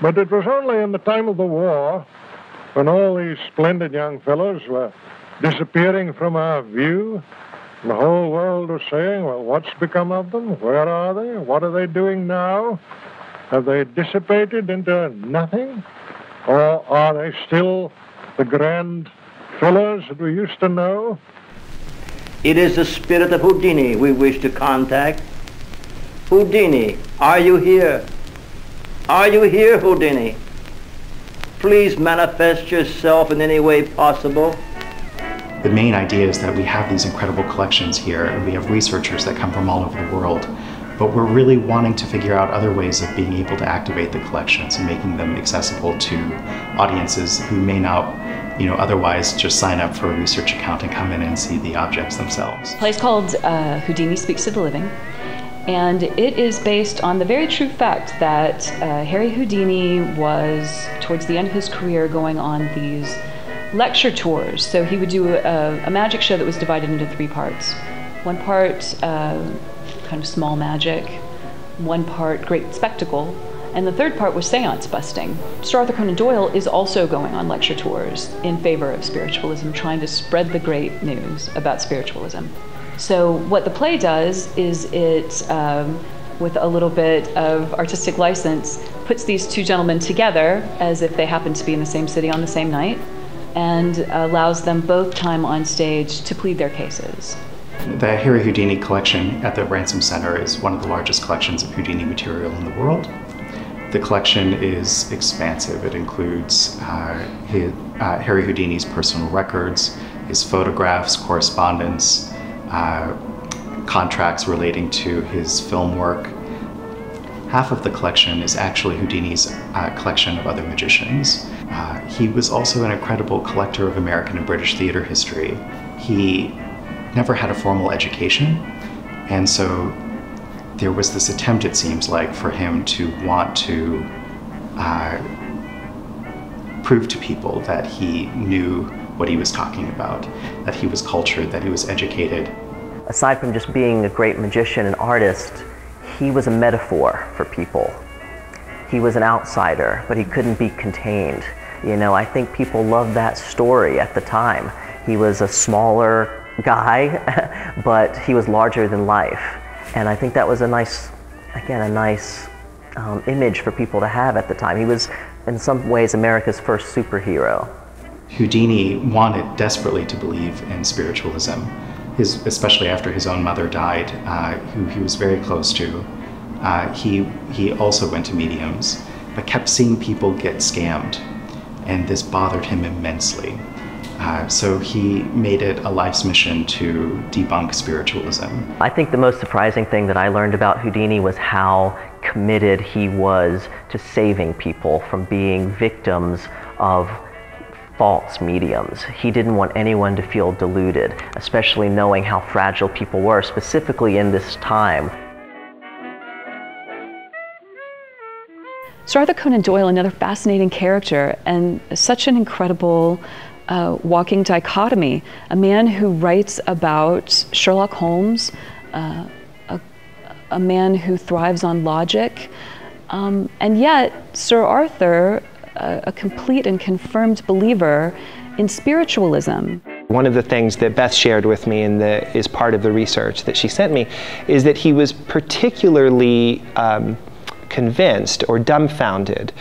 But it was only in the time of the war, when all these splendid young fellows were disappearing from our view, the whole world was saying, well, what's become of them? Where are they? What are they doing now? Have they dissipated into nothing? Or are they still the grand fellows that we used to know? It is the spirit of Houdini we wish to contact. Houdini, are you here? Are you here, Houdini? Please manifest yourself in any way possible. The main idea is that we have these incredible collections here and we have researchers that come from all over the world, but we're really wanting to figure out other ways of being able to activate the collections and making them accessible to audiences who may not you know, otherwise just sign up for a research account and come in and see the objects themselves. The play's called uh, Houdini Speaks to the Living, and it is based on the very true fact that uh, Harry Houdini was, towards the end of his career, going on these lecture tours. So he would do a, a magic show that was divided into three parts. One part, uh, kind of small magic, one part, great spectacle, and the third part was seance busting. Sir Arthur Conan Doyle is also going on lecture tours in favor of spiritualism, trying to spread the great news about spiritualism. So, what the play does is it, um, with a little bit of artistic license, puts these two gentlemen together as if they happen to be in the same city on the same night and allows them both time on stage to plead their cases. The Harry Houdini collection at the Ransom Center is one of the largest collections of Houdini material in the world. The collection is expansive. It includes uh, his, uh, Harry Houdini's personal records, his photographs, correspondence, uh, contracts relating to his film work. Half of the collection is actually Houdini's uh, collection of other magicians. Uh, he was also an incredible collector of American and British theater history. He never had a formal education, and so there was this attempt, it seems like, for him to want to uh, prove to people that he knew what he was talking about, that he was cultured, that he was educated. Aside from just being a great magician and artist, he was a metaphor for people. He was an outsider, but he couldn't be contained. You know, I think people loved that story at the time. He was a smaller guy, but he was larger than life. And I think that was a nice, again, a nice um, image for people to have at the time. He was, in some ways, America's first superhero. Houdini wanted desperately to believe in spiritualism, his, especially after his own mother died, uh, who he was very close to. Uh, he, he also went to mediums, but kept seeing people get scammed, and this bothered him immensely. Uh, so he made it a life's mission to debunk spiritualism. I think the most surprising thing that I learned about Houdini was how committed he was to saving people from being victims of false mediums. He didn't want anyone to feel deluded, especially knowing how fragile people were, specifically in this time. Sir Arthur Conan Doyle, another fascinating character, and such an incredible uh, walking dichotomy. A man who writes about Sherlock Holmes, uh, a, a, man who thrives on logic, um, and yet Sir Arthur, a, a complete and confirmed believer in spiritualism. One of the things that Beth shared with me and is part of the research that she sent me is that he was particularly um, convinced or dumbfounded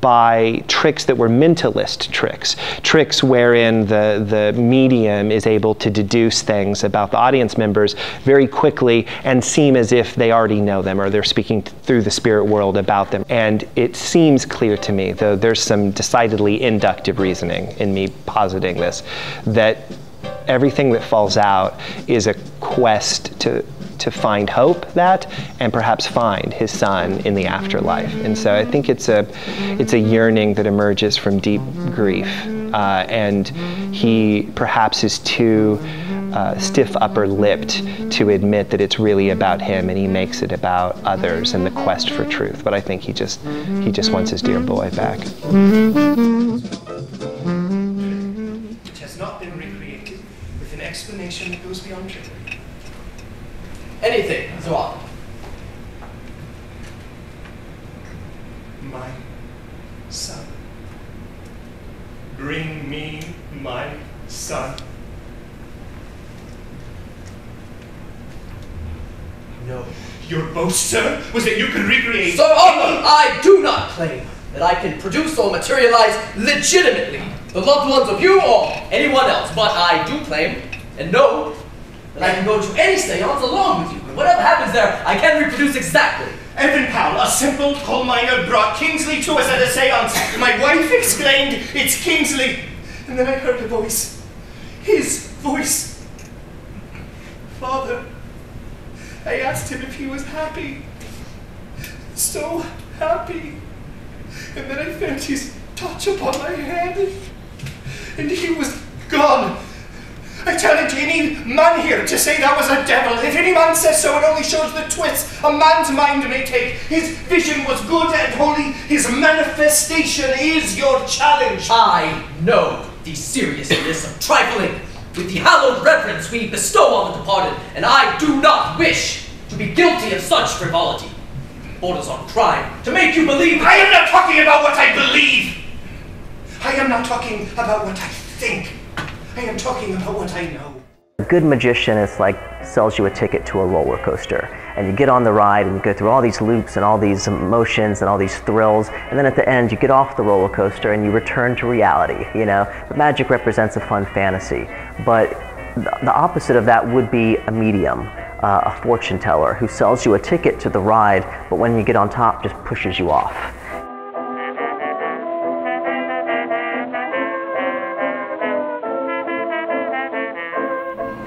by tricks that were mentalist tricks, tricks wherein the, the medium is able to deduce things about the audience members very quickly and seem as if they already know them or they're speaking through the spirit world about them. And it seems clear to me, though there's some decidedly inductive reasoning in me positing this, that everything that falls out is a quest to to find hope that and perhaps find his son in the afterlife. And so I think it's a it's a yearning that emerges from deep grief, uh, and he perhaps is too. Uh, stiff upper lipped to admit that it's really about him and he makes it about others and the quest for truth but i think he just he just wants his dear boy back an explanation that goes beyond truth anything as well. My son. Bring me my son. No, your boast, sir, was that you could recreate. So often, I do not claim that I can produce or materialize legitimately the loved ones of you or anyone else, but I do claim and know that I can go to any seance along with you, and whatever happens there, I can reproduce exactly. Evan Powell, a simple coal miner, brought Kingsley to us at a seance. My wife exclaimed, It's Kingsley! And then I heard a voice. His voice. Father, I asked him if he was happy. So happy. And then I felt his touch upon my head. And he was gone. I challenge any man here to say that was a devil. If any man says so, it only shows the twist a man's mind may take. His vision was good and holy. His manifestation is your challenge. I know the seriousness of trifling with the hallowed reverence we bestow on the departed, and I do not wish to be guilty of such frivolity. Borders on crime to make you believe. I am not talking about what I believe. I am not talking about what I think. I am talking about what I know. A good magician is like sells you a ticket to a roller coaster, and you get on the ride and you go through all these loops and all these emotions and all these thrills, and then at the end you get off the roller coaster and you return to reality. You know, but magic represents a fun fantasy, but the opposite of that would be a medium. Uh, a fortune teller who sells you a ticket to the ride, but when you get on top, just pushes you off.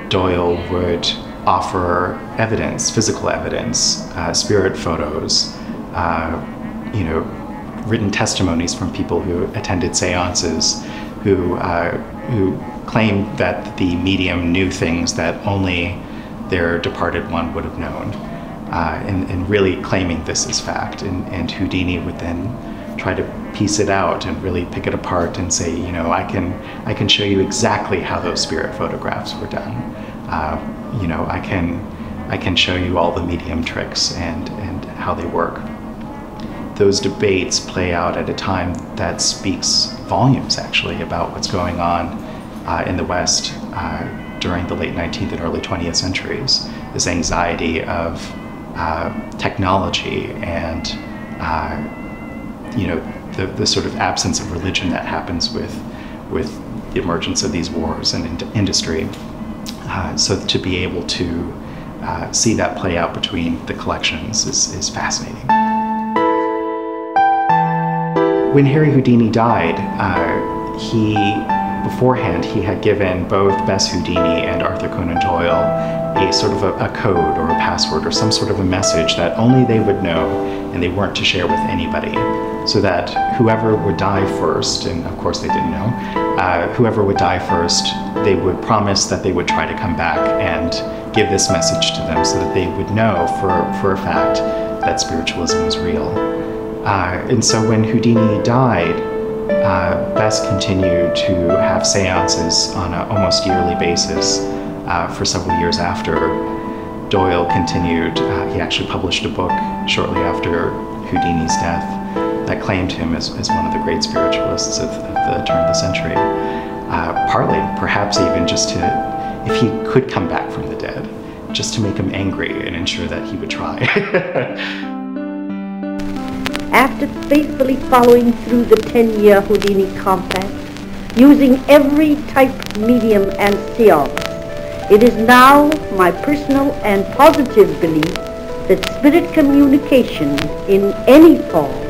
Doyle would offer evidence, physical evidence, uh, spirit photos, uh, you know, written testimonies from people who attended seances, who uh, who claimed that the medium knew things that only their departed one would have known, uh, and, and, really claiming this as fact. And, and Houdini would then try to piece it out and really pick it apart and say, you know, I can I can show you exactly how those spirit photographs were done. Uh, you know, I can I can show you all the medium tricks and and how they work. Those debates play out at a time that speaks volumes actually about what's going on uh, in the West uh, during the late 19th and early 20th centuries. This anxiety of uh, technology and uh, you know, the, the sort of absence of religion that happens with, with the emergence of these wars and in industry. Uh, so to be able to uh, see that play out between the collections is, is fascinating. When Harry Houdini died, uh, he beforehand he had given both Bess Houdini and Arthur Conan Doyle a sort of a, a, code or a password or some sort of a message that only they would know and they weren't to share with anybody so that whoever would die first, and of course they didn't know, uh, whoever would die first, they would promise that they would try to come back and give this message to them so that they would know for, for a fact that spiritualism was real. Uh, and so when Houdini died, uh, Bess continued to have seances on an almost yearly basis uh, for several years after. Doyle continued, uh, he actually published a book shortly after Houdini's death that claimed him as, as one of the great spiritualists of, of the turn of the century. Uh, partly, perhaps even just to, if he could come back from the dead, just to make him angry and ensure that he would try. After faithfully following through the 10-year Houdini compact, using every type medium and seance, it is now my personal and positive belief that spirit communication in any form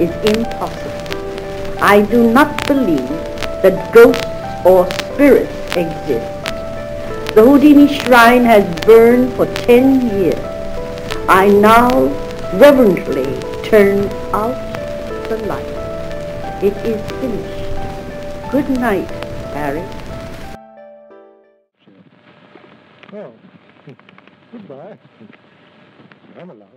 is impossible. I do not believe that ghosts or spirits exist. The Houdini shrine has burned for 10 years. I now reverently turn out the light. It is finished. Good night, Harry. Well, goodbye. I'm along.